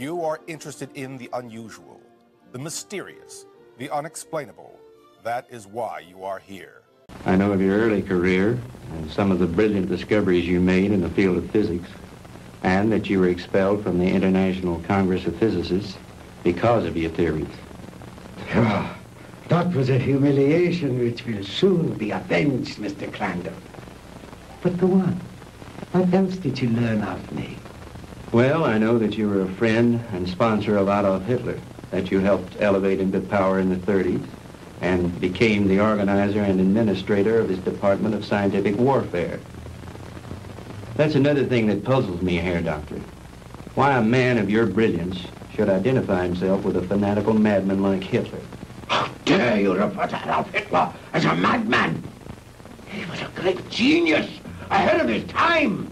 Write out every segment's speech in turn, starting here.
You are interested in the unusual, the mysterious, the unexplainable. That is why you are here. I know of your early career and some of the brilliant discoveries you made in the field of physics, and that you were expelled from the International Congress of Physicists because of your theories. Ah, that was a humiliation which will soon be avenged, Mr. Crandall. But go on. What else did you learn of me? Well, I know that you were a friend and sponsor of Adolf Hitler, that you helped elevate him to power in the 30s, and became the organizer and administrator of his Department of Scientific Warfare. That's another thing that puzzles me, Herr Doctor. Why a man of your brilliance should identify himself with a fanatical madman like Hitler. How dare you refer to Adolf Hitler as a madman? He was a great genius, ahead of his time.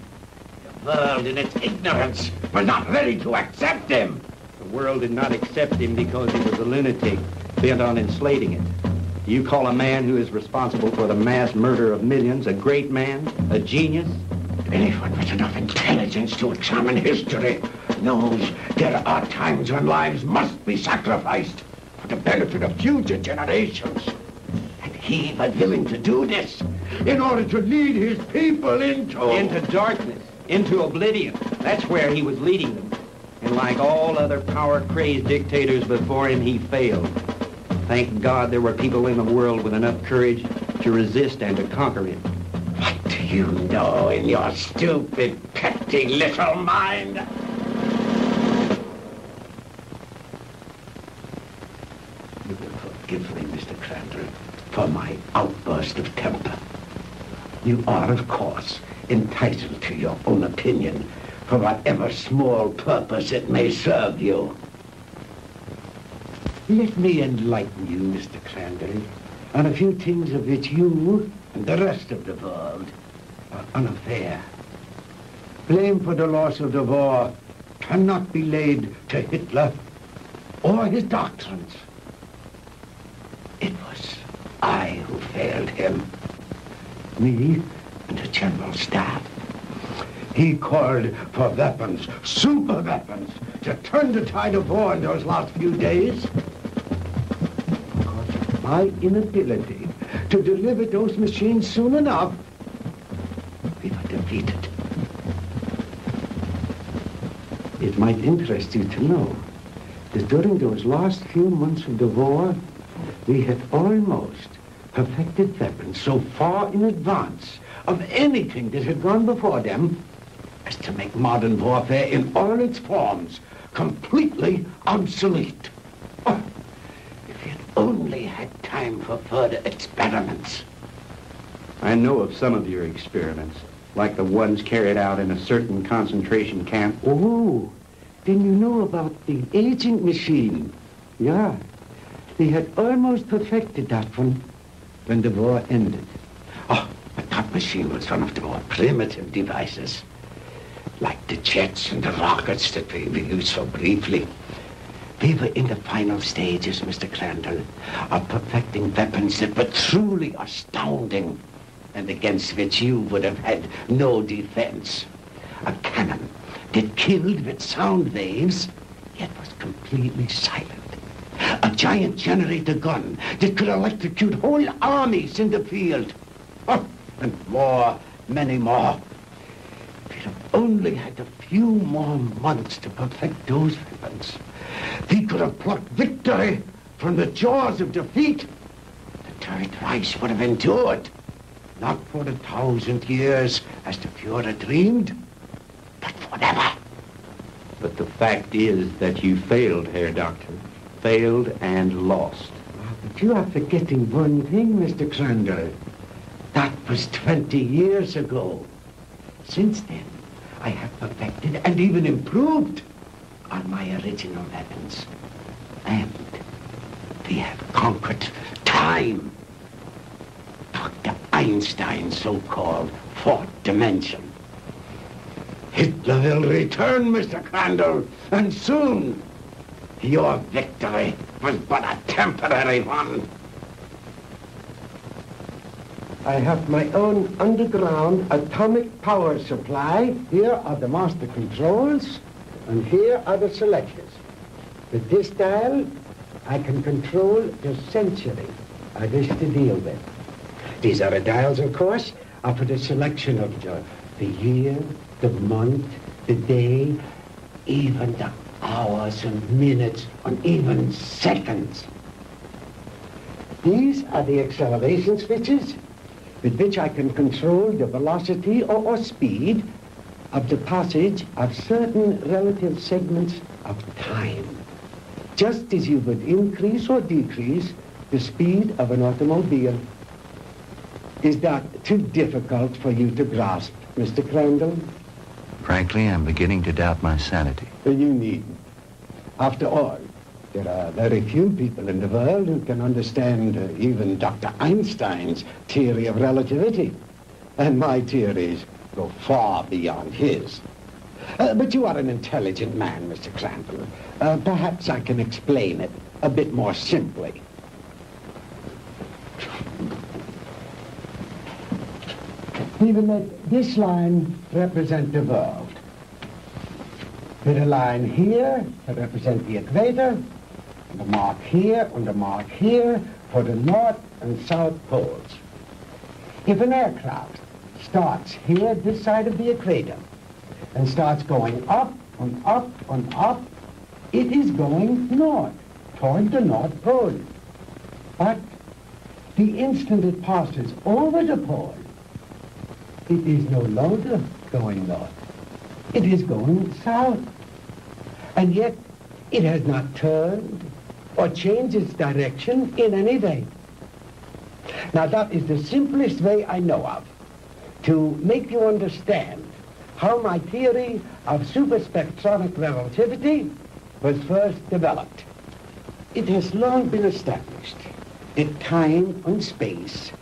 The world, in its ignorance, was not ready to accept him. The world did not accept him because he was a lunatic bent on enslaving it. Do you call a man who is responsible for the mass murder of millions a great man, a genius? Anyone with enough intelligence to examine history knows there are times when lives must be sacrificed for the benefit of future generations. And he was willing to do this in order to lead his people into... Into darkness, into oblivion. That's where he was leading them. And like all other power-crazed dictators before him, he failed. Thank God there were people in the world with enough courage to resist and to conquer him. What do you know in your stupid, petty little mind? You will forgive me, Mr. Crandall, for my outburst of temper. You are, of course, entitled to your own opinion for whatever small purpose it may serve you. Let me enlighten you, Mr. Crandall, on a few things of which you and the rest of the world are unaware. Blame for the loss of the war cannot be laid to Hitler or his doctrines. It was I who failed him. Me the General Staff. He called for weapons, super weapons, to turn the tide of war in those last few days. Because of my inability to deliver those machines soon enough, we were defeated. It might interest you to know that during those last few months of the war, we had almost perfected weapons so far in advance of anything that had gone before them as to make modern warfare in all its forms completely obsolete. Oh, if we had only had time for further experiments. I know of some of your experiments, like the ones carried out in a certain concentration camp. Oh, then you know about the agent machine. Yeah, they had almost perfected that one when the war ended. Oh, machine was one of the more primitive devices, like the jets and the rockets that we, we used so briefly. We were in the final stages, Mr. Crandall, of perfecting weapons that were truly astounding and against which you would have had no defense. A cannon that killed with sound waves, yet was completely silent. A giant generator gun that could electrocute whole armies in the field. Oh, and more, many more. If we'd have only had a few more months to perfect those weapons, we could have plucked victory from the jaws of defeat. The Third Reich would have endured. Not for a thousand years, as the Fuhrer dreamed, but forever. But the fact is that you failed, Herr Doctor. Failed and lost. Ah, but you are forgetting one thing, Mr. Crandall. That was 20 years ago. Since then, I have perfected and even improved on my original weapons. And we have conquered time. Dr. Einstein's so-called fourth dimension. Hitler will return, Mr. Crandall, and soon. Your victory was but a temporary one. I have my own underground atomic power supply. Here are the master controls. and here are the selectors. With this dial, I can control the century I wish to deal with. These other dials, of course, are for the selection of the, the year, the month, the day, even the hours and minutes and even seconds. These are the acceleration switches with which I can control the velocity or, or speed of the passage of certain relative segments of time, just as you would increase or decrease the speed of an automobile. Is that too difficult for you to grasp, Mr. Crandall? Frankly, I'm beginning to doubt my sanity. You needn't. After all, there are very few people in the world who can understand uh, even Dr. Einstein's theory of relativity. And my theories go far beyond his. Uh, but you are an intelligent man, Mr. Crandall. Uh, perhaps I can explain it a bit more simply. Will let this line represent the world. With a line here to represent the equator, and a mark here and a mark here for the north and south poles. If an aircraft starts here, this side of the equator, and starts going up and up and up, it is going north, toward the North Pole. But the instant it passes over the pole, it is no longer going north. It is going south. And yet, it has not turned or change its direction in any way. Now, that is the simplest way I know of to make you understand how my theory of superspectronic relativity was first developed. It has long been established that time and space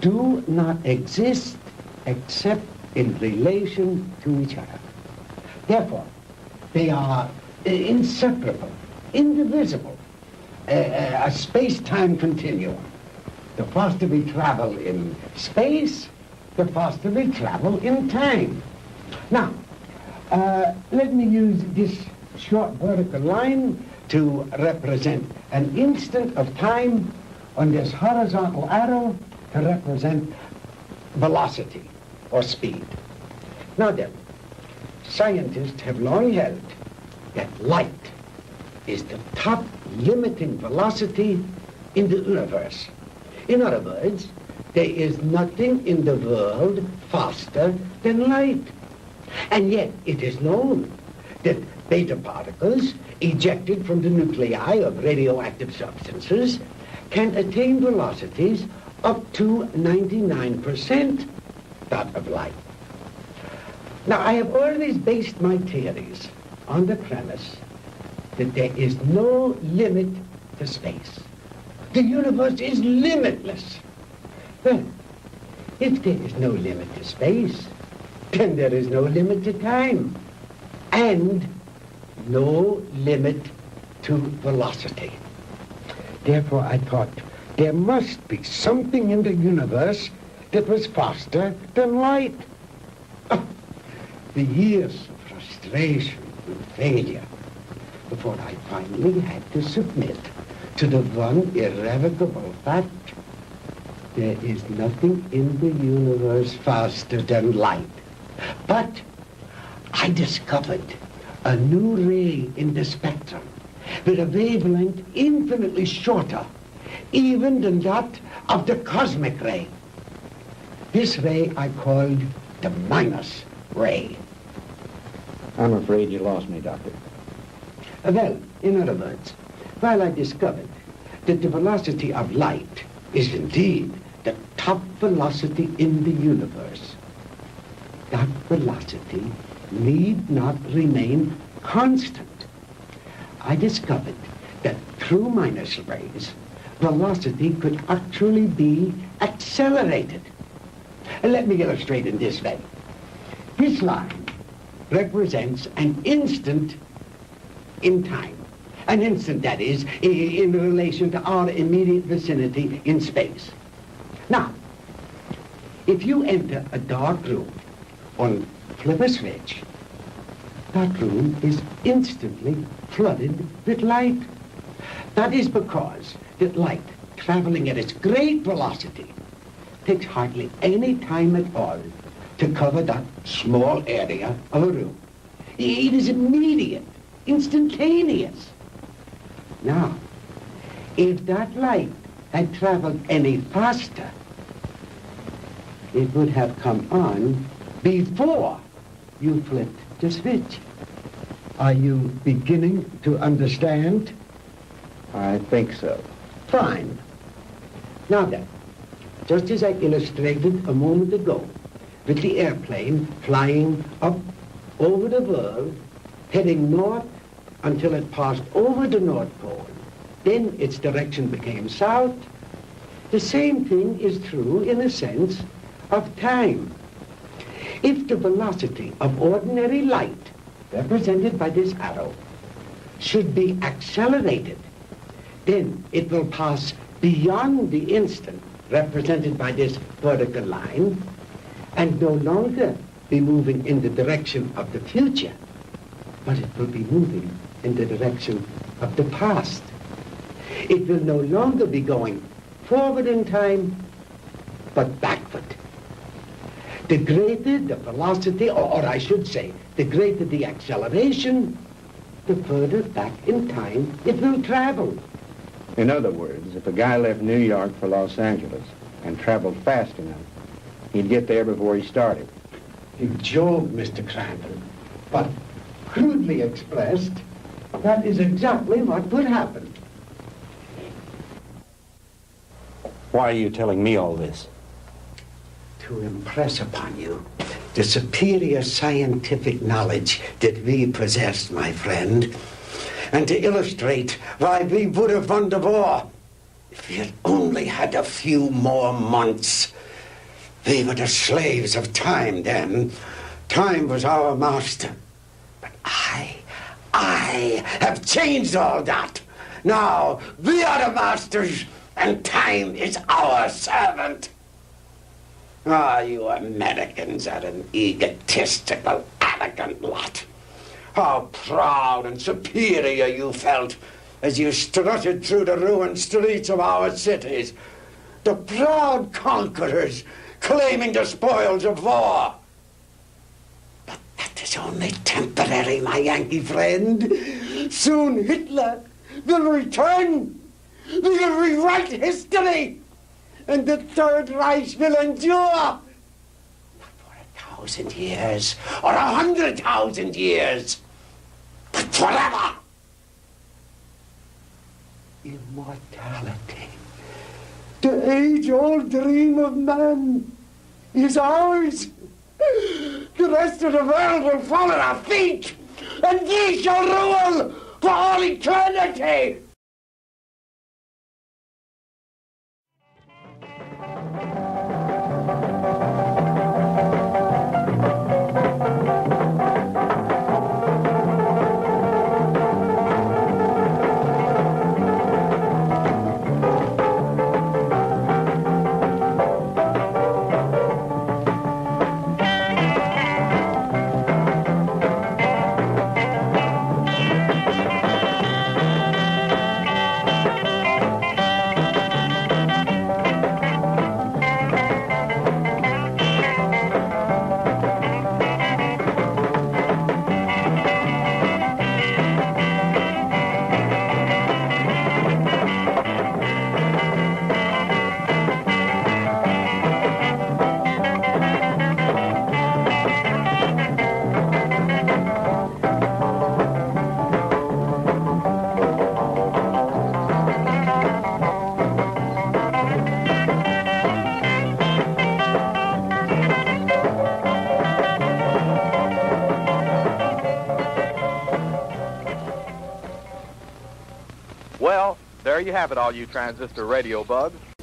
do not exist except in relation to each other. Therefore, they are inseparable, indivisible, uh, a space-time continuum. The faster we travel in space, the faster we travel in time. Now, uh, let me use this short vertical line to represent an instant of time on this horizontal arrow to represent velocity or speed. Now then, scientists have long held that light is the top limiting velocity in the universe. In other words, there is nothing in the world faster than light. And yet it is known that beta particles ejected from the nuclei of radioactive substances can attain velocities up to 99% that of light. Now, I have always based my theories on the premise that there is no limit to space. The universe is limitless. Well, if there is no limit to space, then there is no limit to time. And no limit to velocity. Therefore, I thought there must be something in the universe that was faster than light. Oh, the years of frustration and failure before I finally had to submit to the one irrevocable fact there is nothing in the universe faster than light. But I discovered a new ray in the spectrum with a wavelength infinitely shorter even than that of the cosmic ray. This ray I called the minus ray. I'm afraid you lost me, Doctor. Uh, well, in other words, while I discovered that the velocity of light is indeed the top velocity in the universe, that velocity need not remain constant. I discovered that through minus rays, velocity could actually be accelerated. And let me illustrate in this way. This line represents an instant in time. An instant, that is, in relation to our immediate vicinity in space. Now, if you enter a dark room and flip a switch, that room is instantly flooded with light. That is because that light, traveling at its great velocity, takes hardly any time at all to cover that small area of a room. It is immediate, instantaneous. Now, if that light had traveled any faster, it would have come on before you flipped the switch. Are you beginning to understand? I think so. Fine. Now then, just as I illustrated a moment ago, with the airplane flying up over the world, heading north until it passed over the North Pole. Then its direction became south. The same thing is true in a sense of time. If the velocity of ordinary light, represented by this arrow, should be accelerated, then it will pass beyond the instant, represented by this vertical line, and no longer be moving in the direction of the future, but it will be moving in the direction of the past. It will no longer be going forward in time, but backward. The greater the velocity, or, or, I should say, the greater the acceleration, the further back in time it will travel. In other words, if a guy left New York for Los Angeles and traveled fast enough, he'd get there before he started. Joke, Mr. Crandall. But crudely expressed, that is exactly what would happen. Why are you telling me all this? To impress upon you the superior scientific knowledge that we possess, my friend, and to illustrate why we would have won the war if we had only had a few more months. We were the slaves of time then. Time was our master. I, I have changed all that. Now we are the masters and time is our servant. Ah, you Americans are an egotistical, arrogant lot. How proud and superior you felt as you strutted through the ruined streets of our cities. The proud conquerors claiming the spoils of war. Is only temporary, my Yankee friend. Soon Hitler will return. We will rewrite history. And the Third Reich will endure. Not for a thousand years or a hundred thousand years, but forever. Immortality. The age-old dream of man is ours. The rest of the world will fall at our feet, and ye shall rule for all eternity. Have it, all you transistor radio bugs.